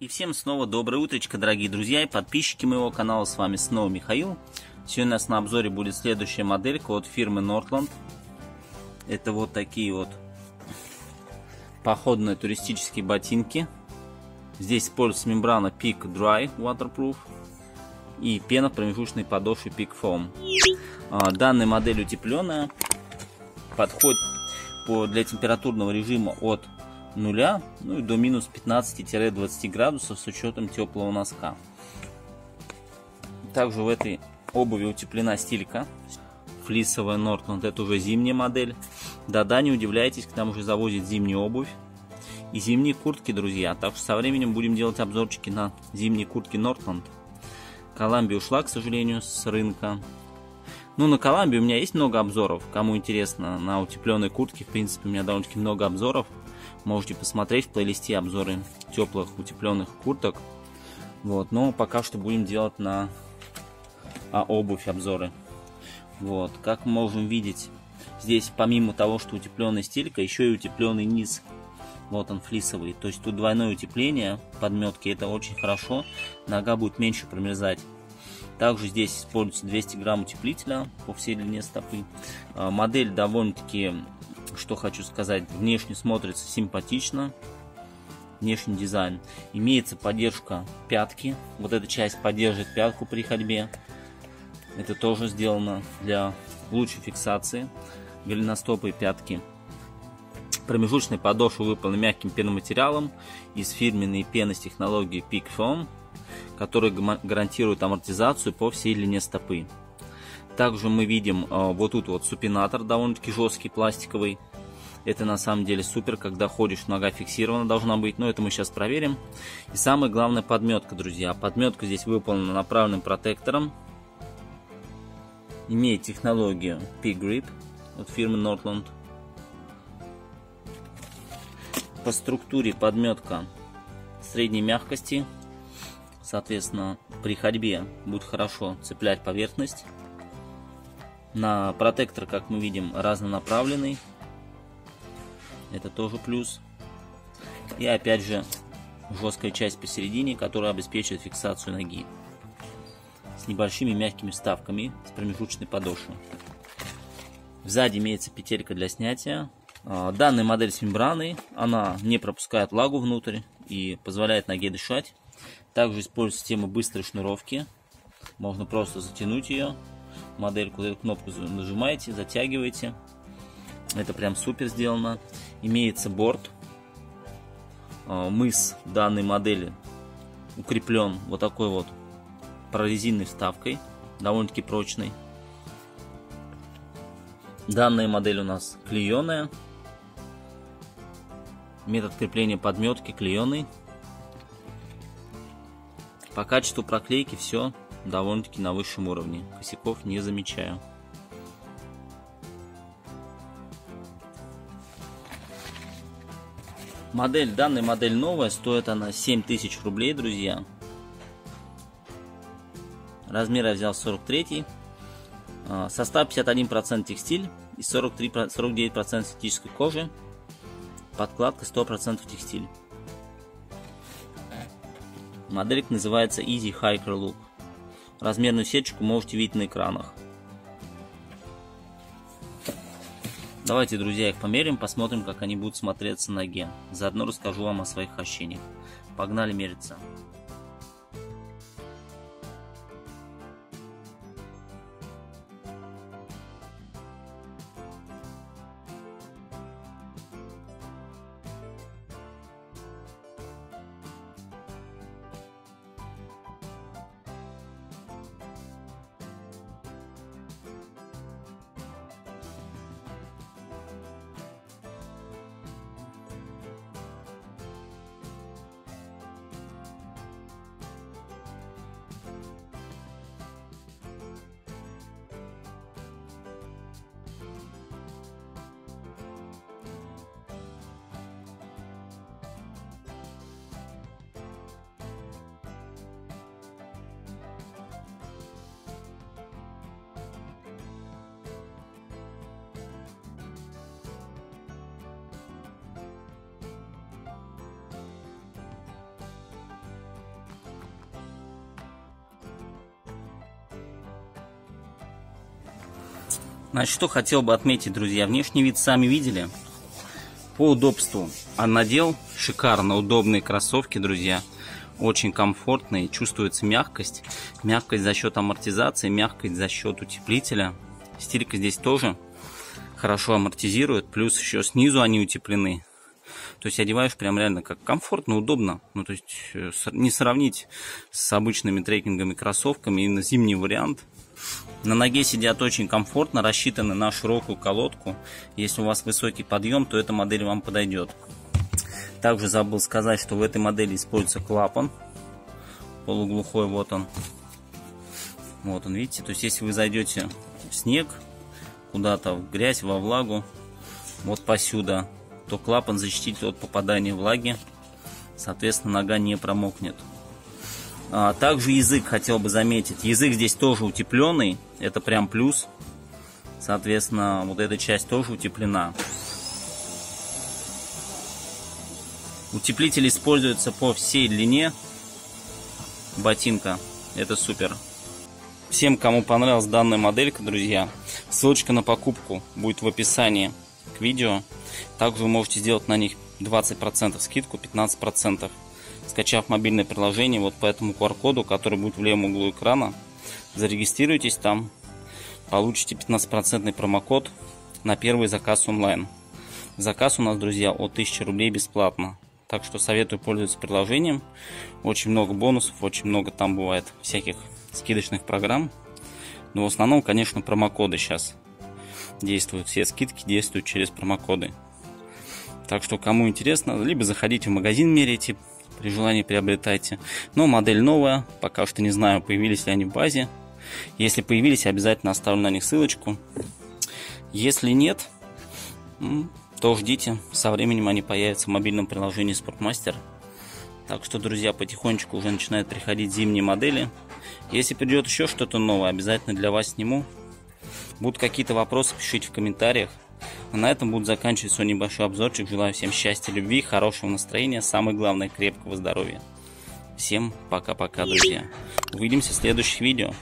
И всем снова доброе утречко, дорогие друзья и подписчики моего канала. С вами снова Михаил. Сегодня у нас на обзоре будет следующая моделька от фирмы Nordland. Это вот такие вот походные туристические ботинки. Здесь используется мембрана Peak Dry Waterproof и пена в промежуточной подошве Peak Foam. А, данная модель утепленная, подходит для температурного режима от нуля ну и до минус 15-20 градусов с учетом теплого носка. Также в этой обуви утеплена стилька. Флисовая Нортленд, это уже зимняя модель. Да-да, не удивляйтесь, к нам уже завозят зимнюю обувь. И зимние куртки, друзья. Так что со временем будем делать обзорчики на зимние куртки Нортленд. Колумбия ушла, к сожалению, с рынка. Ну, на Колумбии у меня есть много обзоров. Кому интересно, на утепленные куртки, в принципе, у меня довольно-таки много обзоров. Можете посмотреть в плейлисте обзоры теплых утепленных курток. Вот, но пока что будем делать на а, обувь обзоры. Вот, как мы можем видеть, здесь помимо того, что утепленная стелька, еще и утепленный низ. Вот он флисовый. То есть тут двойное утепление подметки, это очень хорошо. Нога будет меньше промерзать. Также здесь используется 200 грамм утеплителя по всей длине стопы. А, модель довольно-таки что хочу сказать, внешне смотрится симпатично, внешний дизайн. Имеется поддержка пятки, вот эта часть поддержит пятку при ходьбе. Это тоже сделано для лучшей фиксации голеностопа и пятки. Промежуточная подошва выполнена мягким пеноматериалом из фирменной пены с технологией Peak который гарантирует амортизацию по всей длине стопы. Также мы видим э, вот тут вот супинатор довольно-таки жесткий, пластиковый. Это на самом деле супер, когда ходишь, нога фиксирована должна быть, но это мы сейчас проверим. И самое главное подметка, друзья. Подметка здесь выполнена направленным протектором. Имеет технологию P-Grip от фирмы Nordland. По структуре подметка средней мягкости. Соответственно, при ходьбе будет хорошо цеплять поверхность. На протектор, как мы видим, разнонаправленный. Это тоже плюс. И опять же, жесткая часть посередине, которая обеспечивает фиксацию ноги. С небольшими мягкими вставками с промежуточной подошвой. Сзади имеется петелька для снятия. А, данная модель с мембраной, она не пропускает влагу внутрь и позволяет ноге дышать. Также используется система быстрой шнуровки. Можно просто затянуть ее модельку, эту кнопку нажимаете, затягиваете. Это прям супер сделано. Имеется борт. А, мыс данной модели укреплен вот такой вот прорезинной вставкой, довольно-таки прочной. Данная модель у нас клееная. Метод крепления подметки клееный. По качеству проклейки все довольно-таки на высшем уровне. Косяков не замечаю. Модель, данная модель новая, стоит она 7000 рублей, друзья. Размер я взял 43. А, состав 51% текстиль и 43, 49% синтетической кожи. Подкладка 100% текстиль. Моделька называется Easy Hiker Look. Размерную сеточку можете видеть на экранах. Давайте, друзья, их померим, посмотрим, как они будут смотреться на ноге. Заодно расскажу вам о своих ощущениях. Погнали мериться. Значит, что хотел бы отметить, друзья. Внешний вид сами видели. По удобству. А надел шикарно удобные кроссовки, друзья. Очень комфортные. Чувствуется мягкость. Мягкость за счет амортизации, мягкость за счет утеплителя. Стелька здесь тоже хорошо амортизирует. Плюс еще снизу они утеплены. То есть одеваешь прям реально как комфортно, удобно. Ну, то есть э, не сравнить с обычными трекинговыми кроссовками. Именно зимний вариант. На ноге сидят очень комфортно, рассчитаны на широкую колодку. Если у вас высокий подъем, то эта модель вам подойдет. Также забыл сказать, что в этой модели используется клапан. Полуглухой, вот он. Вот он, видите. То есть, если вы зайдете в снег, куда-то в грязь, во влагу, вот посюда, то клапан защитит от попадания влаги. Соответственно, нога не промокнет. А, также язык хотел бы заметить. Язык здесь тоже утепленный. Это прям плюс. Соответственно, вот эта часть тоже утеплена. Утеплитель используется по всей длине ботинка. Это супер. Всем, кому понравилась данная моделька, друзья, ссылочка на покупку будет в описании к видео. Также вы можете сделать на них 20% скидку, 15%. Скачав мобильное приложение вот по этому QR-коду, который будет в левом углу экрана, зарегистрируйтесь там, получите 15% промокод на первый заказ онлайн. Заказ у нас, друзья, от 1000 рублей бесплатно. Так что советую пользоваться приложением. Очень много бонусов, очень много там бывает всяких скидочных программ. Но в основном, конечно, промокоды сейчас действуют. Все скидки действуют через промокоды. Так что, кому интересно, либо заходите в магазин, меряйте, при желании приобретайте. Но модель новая, пока что не знаю, появились ли они в базе. Если появились, обязательно оставлю на них ссылочку. Если нет, то ждите, со временем они появятся в мобильном приложении Sportmaster. Так что, друзья, потихонечку уже начинают приходить зимние модели. Если придет еще что-то новое, обязательно для вас сниму. Будут какие-то вопросы, пишите в комментариях. На этом буду заканчивать свой небольшой обзорчик. Желаю всем счастья, любви, хорошего настроения, самое главное, крепкого здоровья. Всем пока-пока, друзья. Увидимся в следующих видео.